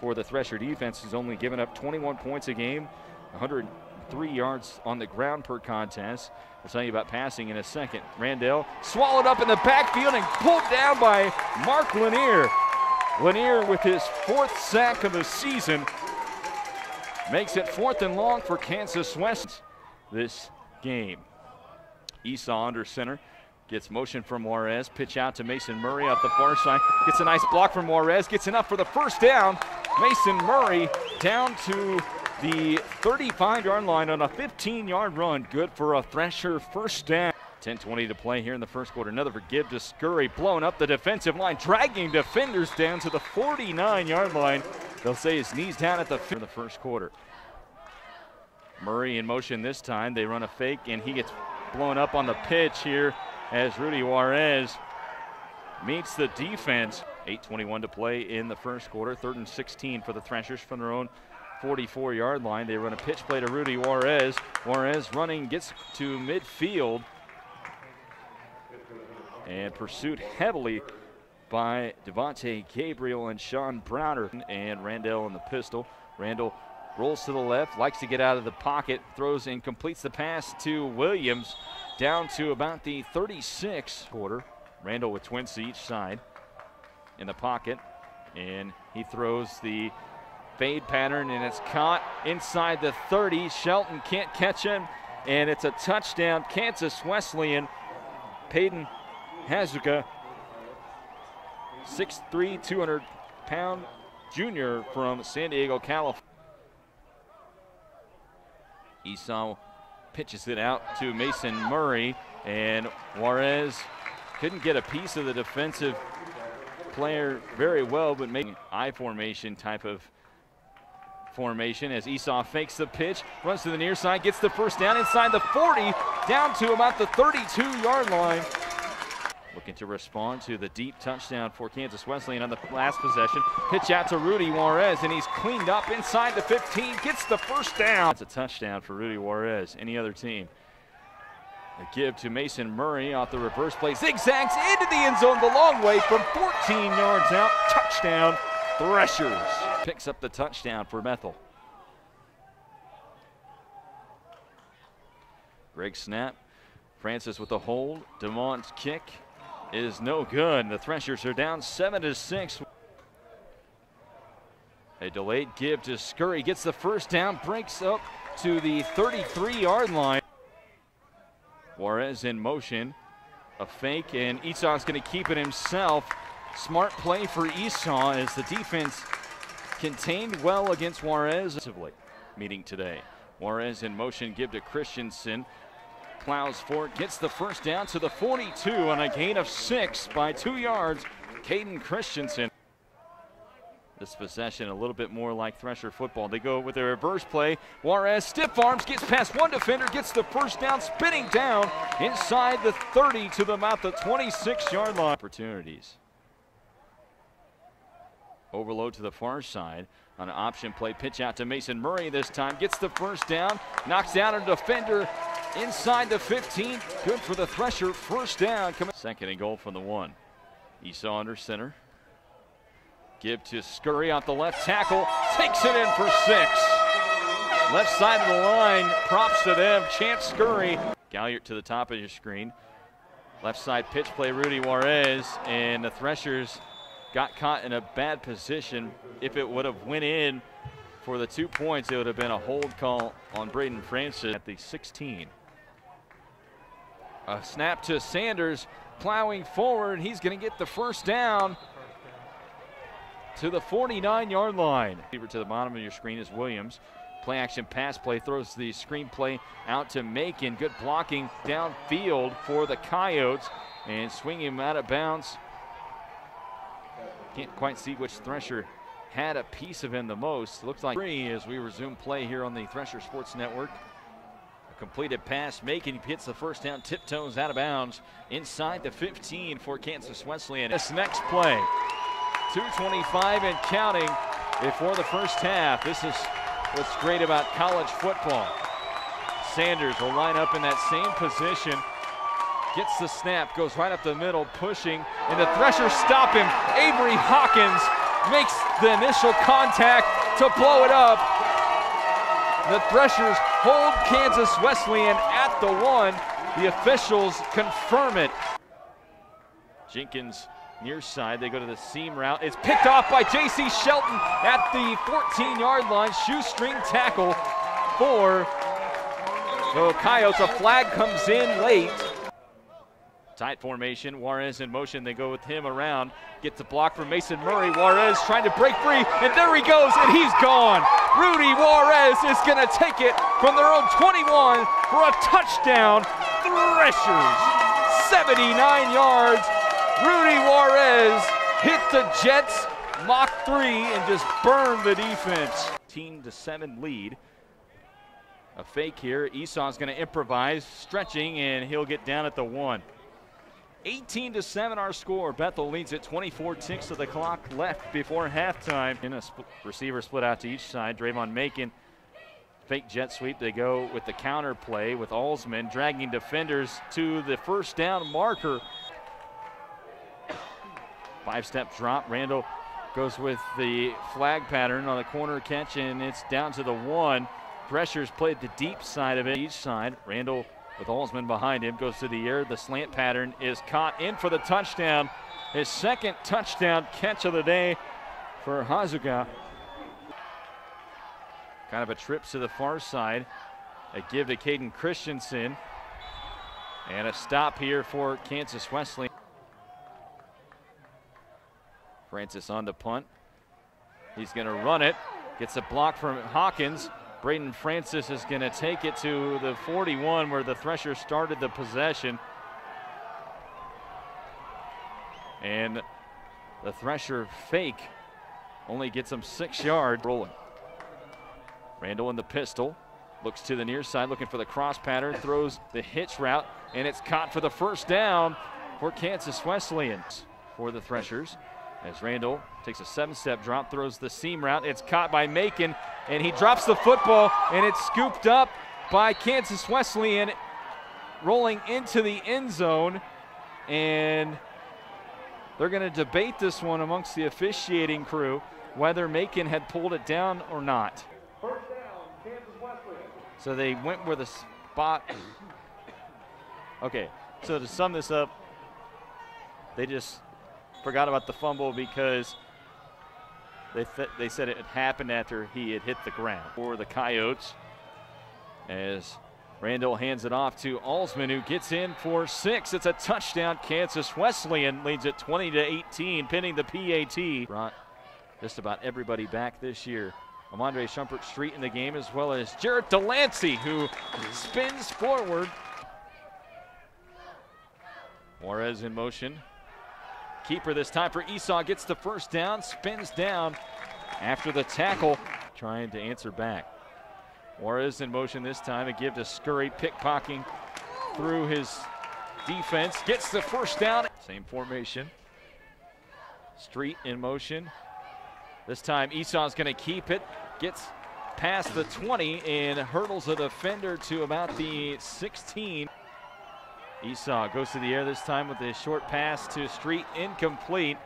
for the Thresher defense, who's only given up 21 points a game, 103 yards on the ground per contest. We'll tell you about passing in a second. Randall swallowed up in the backfield and pulled down by Mark Lanier. Lanier with his fourth sack of the season makes it fourth and long for Kansas West this game. Esau under center. Gets motion from Juarez. Pitch out to Mason Murray off the far side. Gets a nice block from Juarez. Gets enough for the first down. Mason Murray down to the 35 yard line on a 15 yard run. Good for a Thresher first down. 10-20 to play here in the first quarter. Another for to Scurry, blowing up the defensive line, dragging defenders down to the 49-yard line. They'll say his knees down at the in the first quarter. Murray in motion this time. They run a fake, and he gets blown up on the pitch here as Rudy Juarez meets the defense. 8.21 to play in the first quarter. Third and 16 for the Threshers from their own 44 yard line. They run a pitch play to Rudy Juarez. Juarez running gets to midfield and pursued heavily by Devontae Gabriel and Sean Browner and Randall in the pistol. Randall rolls to the left, likes to get out of the pocket, throws and completes the pass to Williams down to about the 36 quarter. Randall with twins to each side in the pocket, and he throws the fade pattern, and it's caught inside the 30. Shelton can't catch him, and it's a touchdown. Kansas Wesleyan. Peyton Hazuka, 6'3, 200 pound junior from San Diego, California. Esau pitches it out to Mason Murray, and Juarez couldn't get a piece of the defensive player very well, but making I formation type of formation as Esau fakes the pitch, runs to the near side, gets the first down inside the 40, down to about the 32 yard line. Looking to respond to the deep touchdown for Kansas Wesleyan on the last possession. Pitch out to Rudy Juarez, and he's cleaned up inside the 15, gets the first down. It's a touchdown for Rudy Juarez. Any other team? A give to Mason Murray off the reverse play. Zigzags into the end zone the long way from 14 yards out. Touchdown, Threshers. Picks up the touchdown for Bethel. Greg snap. Francis with the hold. DeMont's kick is no good. The Threshers are down seven to six. A delayed give to Scurry gets the first down, breaks up to the 33-yard line. Juarez in motion, a fake, and Esau's going to keep it himself. Smart play for Esau as the defense contained well against Juarez. Meeting today. Juarez in motion, give to Christensen plows for gets the first down to the 42 on a gain of six by two yards. Caden Christensen. This possession a little bit more like Thresher football. They go with a reverse play. Juarez stiff arms, gets past one defender, gets the first down, spinning down inside the 30 to the mouth, the 26 yard line. Opportunities. Overload to the far side on an option play. Pitch out to Mason Murray this time. Gets the first down. Knocks down a defender inside the 15. Good for the Thresher. First down. Second and goal from the one. Esau under center. Give to Scurry out the left tackle. Takes it in for six. Left side of the line. Props to them. Chance Scurry. Galliard to the top of your screen. Left side pitch play Rudy Juarez. And the Threshers got caught in a bad position. If it would have went in for the two points, it would have been a hold call on Braden Francis at the 16. A snap to Sanders, plowing forward. He's going to get the first down to the 49 yard line. To the bottom of your screen is Williams. Play action pass play throws the screen play out to Macon. Good blocking downfield for the Coyotes and swinging him out of bounds. Can't quite see which Thresher had a piece of him the most. Looks like three as we resume play here on the Thresher Sports Network. A completed pass. Macon hits the first down, tiptoes out of bounds inside the 15 for Kansas Wesleyan. This next play, 225 and counting before the first half. This is what's great about college football. Sanders will line up in that same position, gets the snap, goes right up the middle, pushing, and the Threshers stop him. Avery Hawkins makes the initial contact to blow it up. The Threshers hold Kansas Wesleyan at the one. The officials confirm it. Jenkins near side. They go to the seam route. It's picked off by J.C. Shelton at the 14 yard line. Shoestring tackle for the Coyotes. A flag comes in late. Tight formation. Juarez in motion. They go with him around. Gets a block from Mason Murray. Juarez trying to break free, and there he goes, and he's gone. Rudy Juarez is going to take it from their own 21 for a touchdown. Threshers, 79 yards. Rudy Juarez hit the Jets Mach 3 and just burned the defense. 18 to 7 lead. A fake here. Esau's going to improvise, stretching, and he'll get down at the one. 18 to 7 our score. Bethel leads at 24 ticks of the clock left before halftime. In a receiver split out to each side. Draymond Macon fake jet sweep. They go with the counter play with Alsman dragging defenders to the first down marker. Five step drop. Randall goes with the flag pattern on the corner catch, and it's down to the one. Threshers played the deep side of it, each side. Randall with Alsman behind him goes to the air. The slant pattern is caught in for the touchdown. His second touchdown catch of the day for Hazuka. Kind of a trip to the far side. A give to Caden Christensen. And a stop here for Kansas Wesleyan. Francis on the punt. He's going to run it. Gets a block from Hawkins. Braden Francis is going to take it to the 41 where the Thresher started the possession. And the Thresher fake only gets him six yards rolling. Randall in the pistol. Looks to the near side, looking for the cross pattern, throws the hitch route, and it's caught for the first down for Kansas Wesleyans for the Threshers. As Randall takes a seven step drop, throws the seam route. It's caught by Macon, and he drops the football, and it's scooped up by Kansas Wesleyan, rolling into the end zone. And they're going to debate this one amongst the officiating crew whether Macon had pulled it down or not. So they went where the spot. Okay, so to sum this up, they just forgot about the fumble because they, th- they said it happened after he had hit the ground. For the Coyotes, as Randall hands it off to Alsman, who gets in for six. It's a touchdown. Kansas Wesleyan leads it 20 to 18, pinning the PAT. Brought just about everybody back this year. Amandre Shumpert Street in the game, as well as Jarrett Delancey, who spins forward. Juarez in motion. Keeper this time for Esau gets the first down, spins down after the tackle, trying to answer back. Juarez in motion this time. A give to Scurry, pickpocketing through his defense. Gets the first down. Same formation. Street in motion. This time Esau's going to keep it. Gets past the 20 and hurdles a defender to about the 16. Esau goes to the air this time with a short pass to Street, incomplete.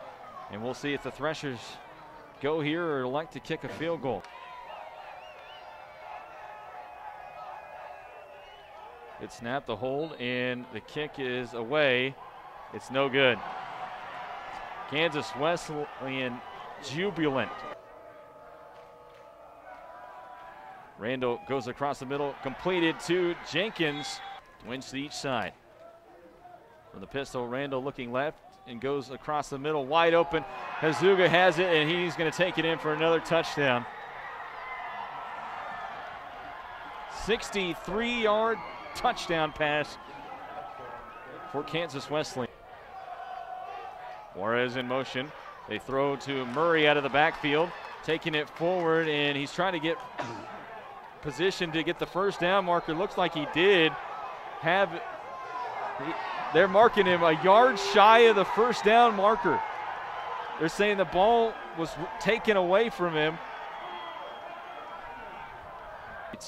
And we'll see if the Threshers go here or elect to kick a field goal. It snapped the hold, and the kick is away. It's no good. Kansas Wesleyan jubilant. Randall goes across the middle, completed to Jenkins, wins to each side. From the pistol, Randall looking left and goes across the middle, wide open. Hazuka has it, and he's going to take it in for another touchdown. 63 yard touchdown pass for Kansas Wesleyan. Juarez in motion. They throw to Murray out of the backfield, taking it forward, and he's trying to get positioned to get the first down marker. Looks like he did have. He, they're marking him a yard shy of the first down marker. They're saying the ball was taken away from him.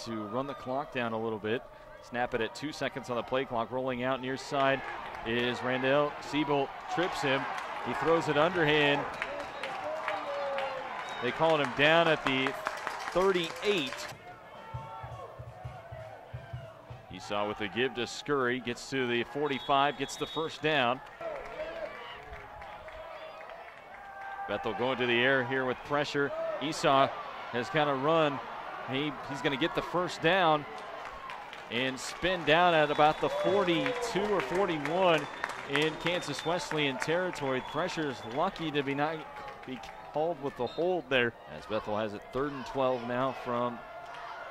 To run the clock down a little bit. Snap it at two seconds on the play clock. Rolling out near side is Randall. Siebel trips him. He throws it underhand. They called him down at the 38. Esau with a give to Scurry, gets to the 45, gets the first down. Bethel going to the air here with pressure. Esau has kind of run. He, he's going to get the first down and spin down at about the 42 or 41 in Kansas Wesleyan territory. Pressure's lucky to be not be called with the hold there as Bethel has it third and 12 now from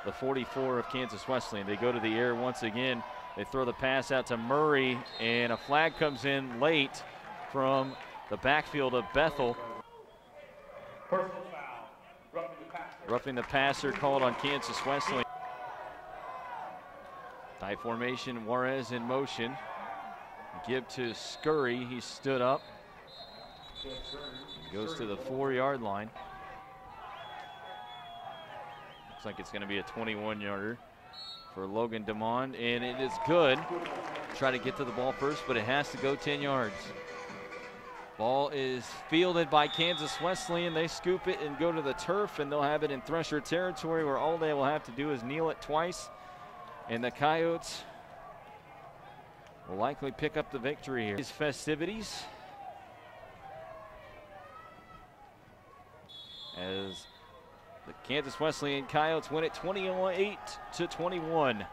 the 44 of Kansas Wesleyan. They go to the air once again. They throw the pass out to Murray, and a flag comes in late from the backfield of Bethel. Foul. Roughing the passer called on Kansas Wesleyan. High formation, Juarez in motion. Give to Scurry. He stood up. Goes to the four yard line. Looks like it's going to be a 21 yarder for Logan DeMond, and it is good. Try to get to the ball first, but it has to go 10 yards. Ball is fielded by Kansas Wesleyan. They scoop it and go to the turf, and they'll have it in Thresher territory where all they will have to do is kneel it twice. And the Coyotes will likely pick up the victory here. These festivities as the Kansas Wesleyan Coyotes win it 28 to 21.